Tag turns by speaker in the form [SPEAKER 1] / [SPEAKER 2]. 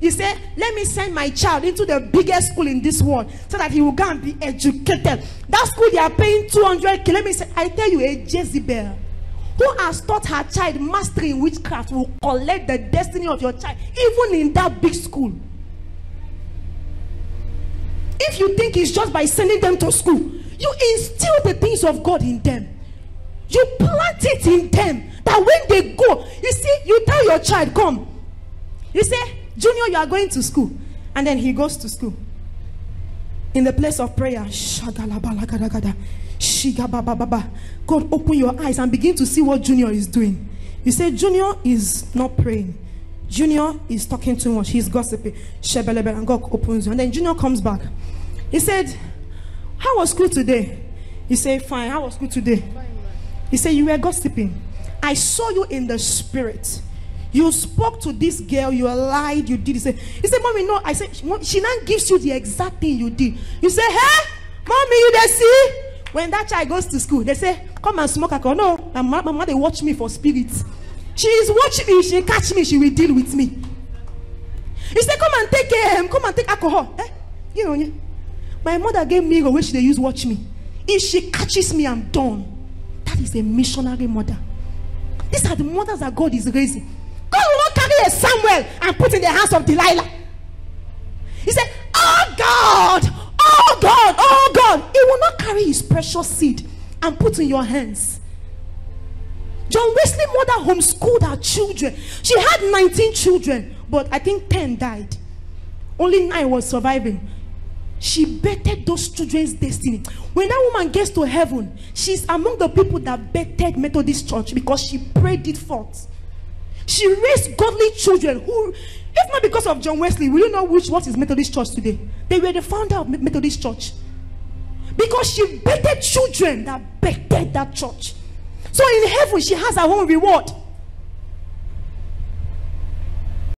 [SPEAKER 1] he said, Let me send my child into the biggest school in this world so that he will go and be educated. That school they are paying 200k. Let me say, I tell you, a Jezebel who has taught her child mastery in witchcraft will collect the destiny of your child, even in that big school. If you think it's just by sending them to school, you instill the things of God in them. You plant it in them that when they go, you see, you tell your child, Come. You say, Junior, you are going to school. And then he goes to school. In the place of prayer. God, open your eyes and begin to see what Junior is doing. You say, Junior is not praying. Junior is talking too much. He's gossiping. And God opens you. And then Junior comes back. He said, How was school today? He said, Fine. How was school today? He said, You were gossiping. I saw you in the spirit. You spoke to this girl, you lied, you did. He said, he said, Mommy, no. I said, she now gives you the exact thing you did. You say, Hey, mommy, you they see? When that child goes to school, they say, Come and smoke alcohol. No, my mama, they watch me for spirits. She is watching me, she catch me, she will deal with me. He said, Come and take um, come and take alcohol. Eh? You know, my mother gave me a she they use watch me. If she catches me, I'm done. That is a missionary mother. These are the mothers that God is raising. And put in the hands of Delilah. He said, Oh God, oh God, oh God. He will not carry his precious seed and put in your hands. John Wesley mother homeschooled her children. She had 19 children, but I think 10 died. Only 9 was surviving. She bettered those children's destiny. When that woman gets to heaven, she's among the people that bettered Methodist Church because she prayed it forth. She raised godly children who, if not because of John Wesley, we don't know which what is Methodist Church today. They were the founder of Methodist Church. Because she bettered children that bettered that church. So in heaven, she has her own reward.